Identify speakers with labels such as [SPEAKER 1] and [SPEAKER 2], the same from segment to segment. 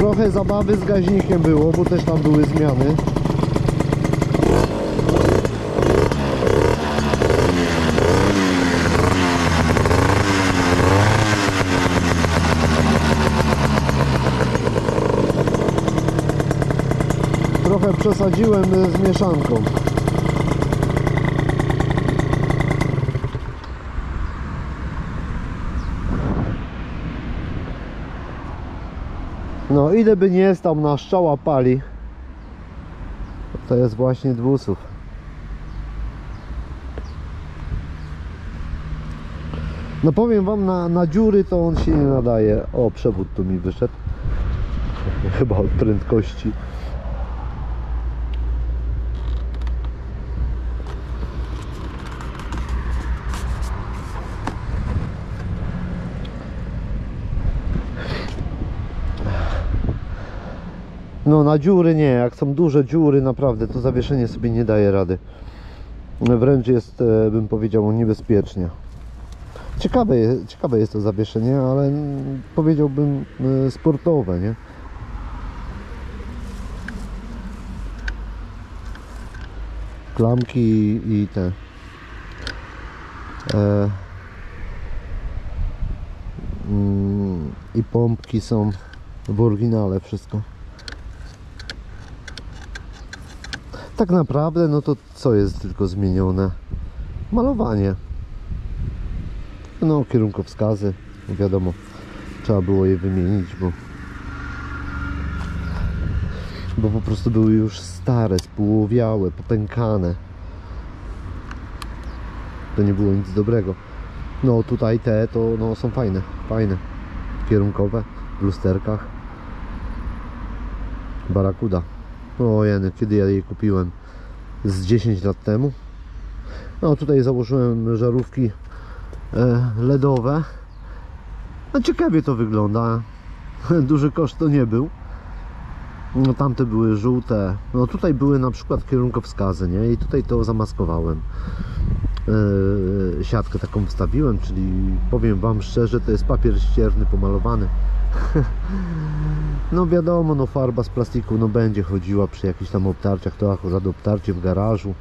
[SPEAKER 1] Trochę zabawy z gaźnikiem było, bo też tam były zmiany. Trochę przesadziłem y, z mieszanką. No ile by nie stał na szczała pali. To jest właśnie dwusów. No powiem wam na, na dziury to on się nie nadaje. O przewód tu mi wyszedł. Chyba od prędkości No na dziury nie, jak są duże dziury naprawdę to zawieszenie sobie nie daje rady. Wręcz jest, e, bym powiedział, niebezpiecznie. Ciekawe, ciekawe jest to zawieszenie, ale mm, powiedziałbym e, sportowe, nie? Klamki i, i te e, mm, i pompki są w oryginale wszystko. Tak naprawdę, no to co jest tylko zmienione? Malowanie. No, kierunkowskazy, wiadomo, trzeba było je wymienić, bo bo po prostu były już stare, spółowiałe, popękane. To nie było nic dobrego. No tutaj te to no, są fajne, fajne. Kierunkowe, w lusterkach. Barakuda. O kiedy ja jej kupiłem? Z 10 lat temu. No tutaj założyłem żarówki e, LEDowe. No ciekawie to wygląda. Duży koszt to nie był. No tamte były żółte. No tutaj były na przykład kierunkowskazy, nie? I tutaj to zamaskowałem. E, siatkę taką wstawiłem, czyli powiem wam szczerze, to jest papier ścierny pomalowany. No wiadomo, no farba z plastiku no będzie chodziła przy jakichś tam obtarciach, to akurat obtarcie w garażu.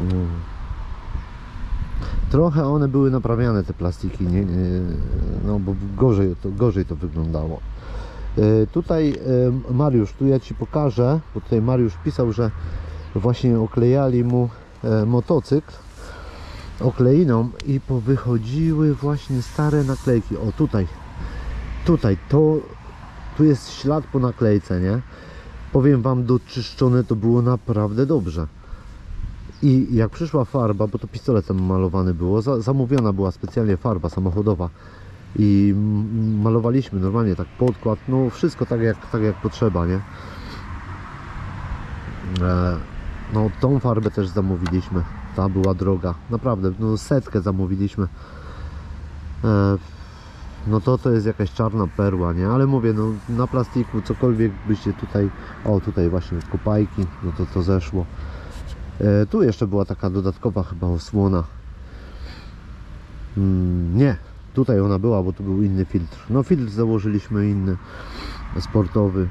[SPEAKER 1] Mm. Trochę one były naprawiane te plastiki, nie, nie, no bo gorzej to, gorzej to wyglądało. E, Tutaj e, Mariusz, tu ja Ci pokażę, bo tutaj Mariusz pisał, że właśnie oklejali mu e, motocykl okleiną i powychodziły właśnie stare naklejki. O tutaj, tutaj, to tu jest ślad po naklejce, nie? Powiem Wam, doczyszczone to było naprawdę dobrze. I jak przyszła farba, bo to pistoletem malowany było, za, zamówiona była specjalnie farba samochodowa i malowaliśmy normalnie tak podkład, no wszystko tak jak, tak jak potrzeba, nie? E, no tą farbę też zamówiliśmy, ta była droga, naprawdę, no setkę zamówiliśmy. E, no to to jest jakaś czarna perła, nie? Ale mówię, no na plastiku cokolwiek byście tutaj, o tutaj właśnie kopajki, no to to zeszło. E, tu jeszcze była taka dodatkowa chyba osłona. Mm, nie, tutaj ona była, bo tu był inny filtr. No filtr założyliśmy inny, sportowy.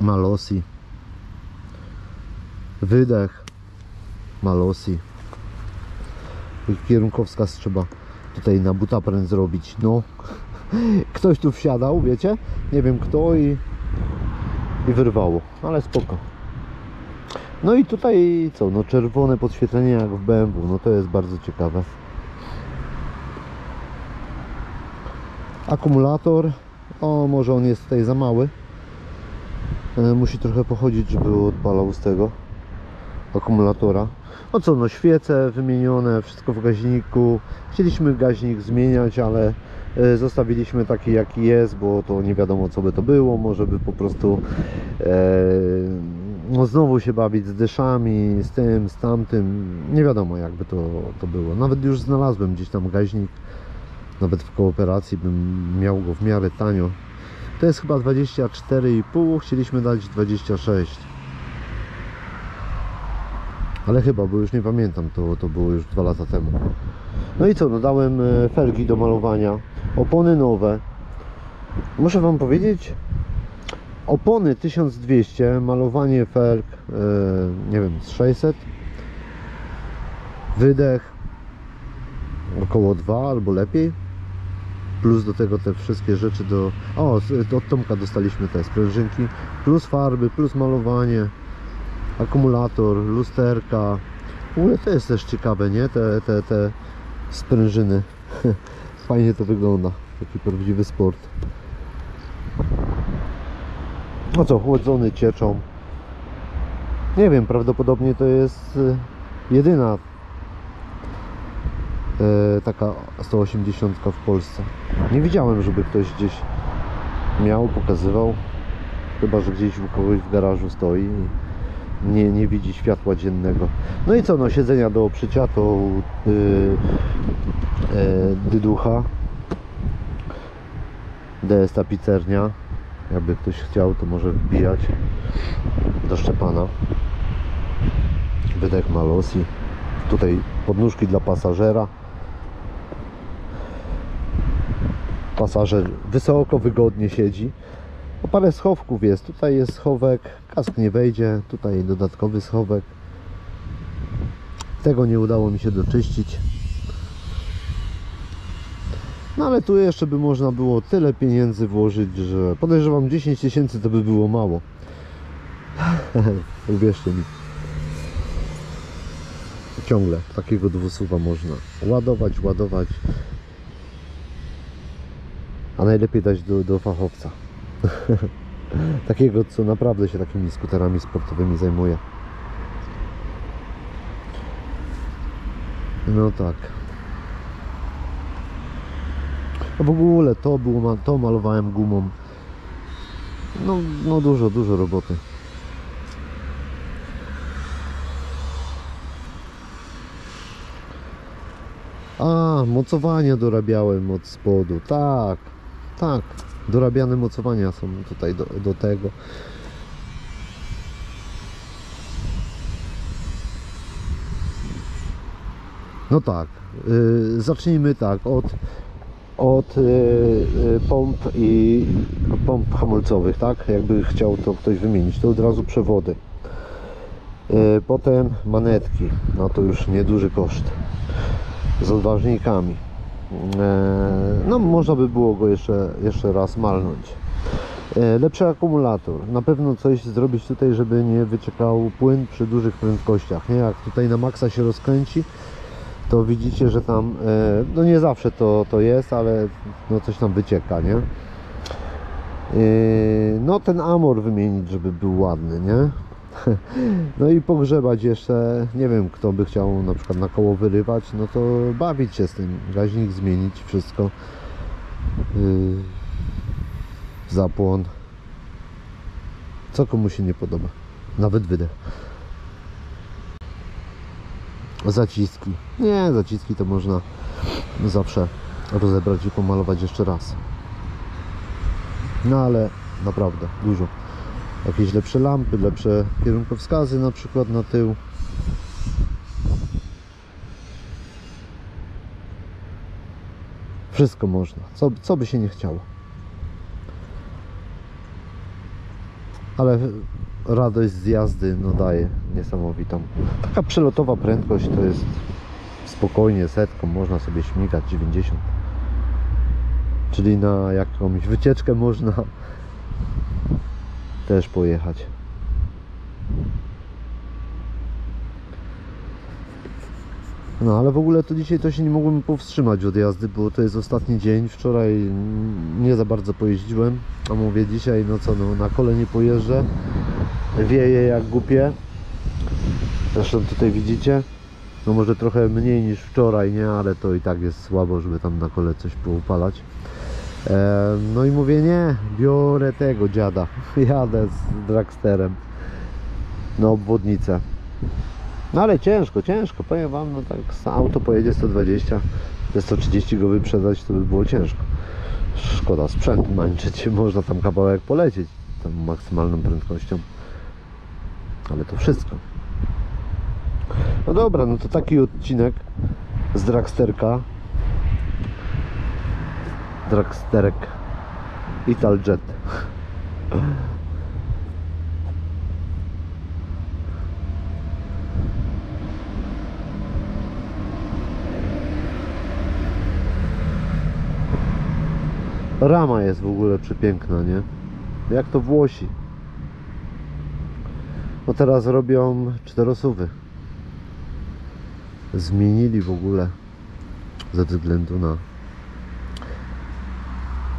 [SPEAKER 1] Malosi. Wydech. Malosi. Kierunkowskaz trzeba tutaj na butapręt zrobić. No, ktoś tu wsiadał, wiecie? Nie wiem kto i, i wyrwało, ale spoko. No i tutaj co, no czerwone podświetlenie jak w BMW, no to jest bardzo ciekawe. Akumulator, o może on jest tutaj za mały. E, Musi trochę pochodzić, żeby odpalał z tego akumulatora. No co, no świece wymienione, wszystko w gaźniku. Chcieliśmy gaźnik zmieniać, ale e, zostawiliśmy taki jaki jest, bo to nie wiadomo co by to było. Może by po prostu e, no znowu się bawić z dyszami, z tym, z tamtym. Nie wiadomo jakby to, to było. Nawet już znalazłem gdzieś tam gaźnik. Nawet w kooperacji bym miał go w miarę tanio. To jest chyba 24,5, chcieliśmy dać 26. Ale chyba, bo już nie pamiętam, to, to było już dwa lata temu. No i co, no dałem e, felgi do malowania, opony nowe, muszę Wam powiedzieć, opony 1200, malowanie felg, e, nie wiem, z 600, wydech około 2 albo lepiej, plus do tego te wszystkie rzeczy do... O, od Tomka dostaliśmy te sprężynki, plus farby, plus malowanie, akumulator, lusterka. W ogóle to jest też ciekawe, nie? Te, te, te sprężyny. Fajnie to wygląda. Taki prawdziwy sport. No co, chłodzony cieczą. Nie wiem, prawdopodobnie to jest y, jedyna e, taka 180 w Polsce. Nie widziałem, żeby ktoś gdzieś miał, pokazywał. Chyba, że gdzieś u kogoś w garażu stoi nie, nie widzi światła dziennego. No i co, no siedzenia do oprzycia to yy, e, dyducha. DS tapicernia jakby ktoś chciał to może wbijać do Szczepana. Wydech Malosi tutaj podnóżki dla pasażera. Pasażer wysoko, wygodnie siedzi. O parę schowków jest, tutaj jest schowek kask nie wejdzie, tutaj dodatkowy schowek tego nie udało mi się doczyścić no ale tu jeszcze by można było tyle pieniędzy włożyć, że podejrzewam 10 tysięcy to by było mało. Uwierzcie mi. Ciągle takiego dwusuwa można ładować, ładować. A najlepiej dać do, do fachowca. takiego, co naprawdę się takimi skuterami sportowymi zajmuje. No tak. A w ogóle to było, to malowałem gumą. No, no dużo, dużo roboty. A, mocowania dorabiałem od spodu. Tak, tak. Dorabiane mocowania są tutaj do, do tego. No tak. y, zacznijmy tak od od y, y, pomp i pomp hamulcowych, tak? Jakby chciał to ktoś wymienić, to od razu przewody. Y, potem manetki, no to już nieduży koszt. Z odważnikami. E, no można by było go jeszcze, jeszcze raz malnąć. E, Lepszy akumulator. Na pewno coś zrobić tutaj, żeby nie wyciekał płyn przy dużych prędkościach. Nie? Jak tutaj na maksa się rozkręci, to widzicie, że tam, e, no nie zawsze to, to jest, ale no coś tam wycieka, nie? No ten amor wymienić, żeby był ładny, nie? No i pogrzebać jeszcze, nie wiem kto by chciał na przykład na koło wyrywać, no to bawić się z tym, gaźnik zmienić, wszystko. Yy, Zapłon. Co komu się nie podoba. Nawet wydech. Zaciski. Nie, zaciski to można zawsze rozebrać i pomalować jeszcze raz. No ale naprawdę dużo. Jakieś lepsze lampy, lepsze kierunkowskazy na przykład na tył. Wszystko można. Co, co by się nie chciało. Ale radość z jazdy no daje niesamowitą. Taka przelotowa prędkość to jest spokojnie setką, można sobie śmigać 90. Czyli na jakąś wycieczkę można też pojechać. No ale w ogóle to dzisiaj to się nie mogłem powstrzymać od jazdy, bo to jest ostatni dzień. Wczoraj nie za bardzo pojeździłem, a mówię dzisiaj, no co, no na kole nie pojeżdżę. Wieje jak głupie. Zresztą tutaj widzicie. No może trochę mniej niż wczoraj, nie, ale to i tak jest słabo, żeby tam na kole coś poupalać. E, no i mówię, nie, biorę tego dziada. Jadę z dragsterem na obwodnicę. No ale ciężko, ciężko, powiem wam, no tak auto pojedzie 120, te 130 go wyprzedzać to by było ciężko. Szkoda sprzęt męczyć, można tam kawałek polecieć tą maksymalną prędkością. Ale to wszystko. No dobra, no to taki odcinek z dragsterka. Dragsterek. Italjet. Rama jest w ogóle przepiękna, nie? Jak to Włosi. No teraz robią czterosuwy. Zmienili w ogóle ze względu na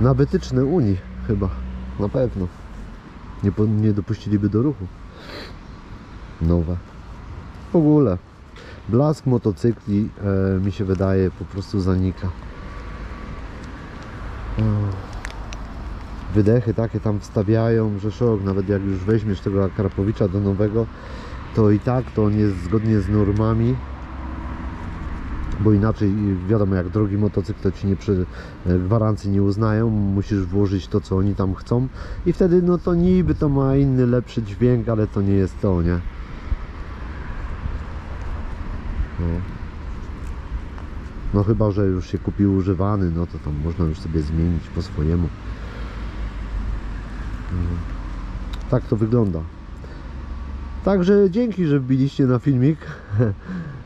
[SPEAKER 1] na wytyczne Unii chyba, na pewno. Nie, nie dopuściliby do ruchu. Nowe. W ogóle. Blask motocykli e, mi się wydaje po prostu zanika. Wydechy takie tam wstawiają, że szok, nawet jak już weźmiesz tego Karpowicza do nowego, to i tak to on jest zgodnie z normami bo inaczej wiadomo jak drogi motocykl to ci nie przy e, gwarancji nie uznają musisz włożyć to co oni tam chcą i wtedy no to niby to ma inny lepszy dźwięk ale to nie jest to nie no. no chyba że już się kupił używany no to tam można już sobie zmienić po swojemu no. tak to wygląda Także dzięki, że wbiliście na filmik.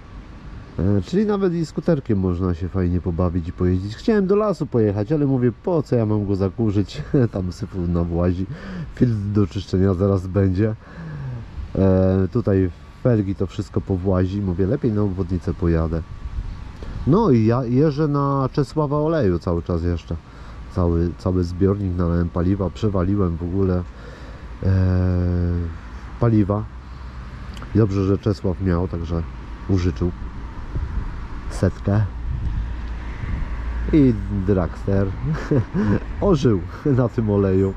[SPEAKER 1] E, Czyli nawet i skuterkiem można się fajnie pobawić i pojeździć. Chciałem do lasu pojechać, ale mówię, po co ja mam go zakurzyć? Tam syfu nawłazi. Filtr do czyszczenia zaraz będzie. E, tutaj felgi to wszystko powłazi. Mówię, lepiej na obwodnicę pojadę. No i ja jeżdżę na Czesława oleju cały czas jeszcze. Cały, cały zbiornik nalałem paliwa, przewaliłem w ogóle e, paliwa. Dobrze, że Czesław miał, także użyczył setkę. I dragster ożył na tym oleju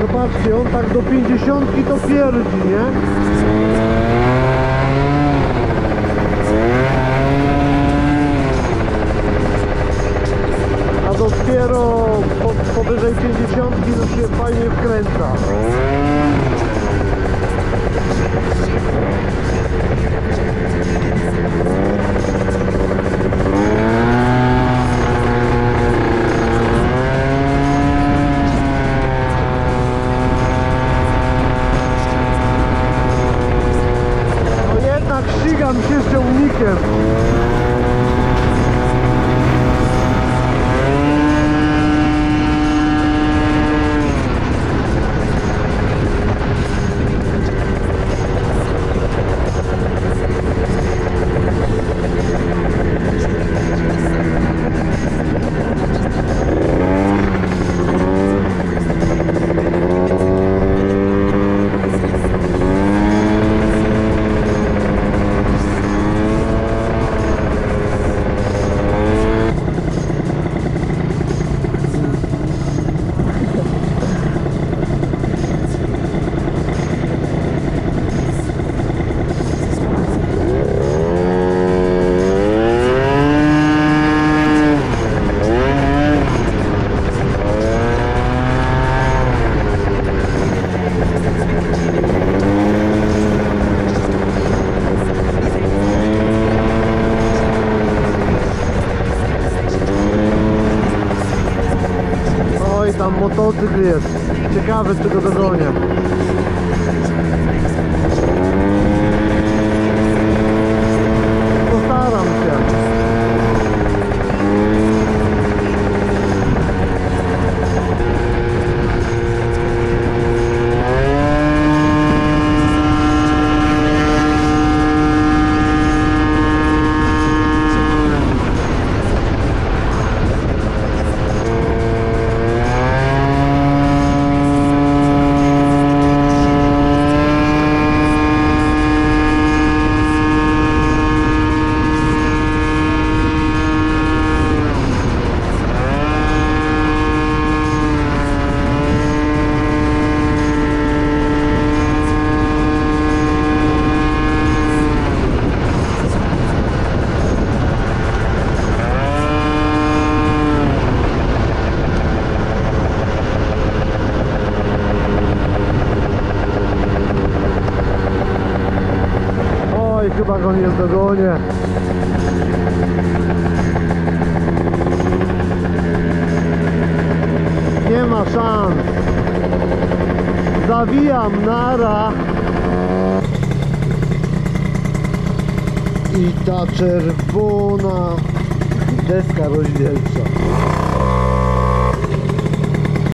[SPEAKER 1] Zobaczcie, on tak do 50 to pierdzi, nie? A dopiero po, powyżej 50 to się fajnie wkręca. Tam motocykl jest. Ciekawy, czy go dogonię. Chyba go nie zdogonię. Nie ma szans. Zawijam nara. I ta czerwona deska rozdzielcza.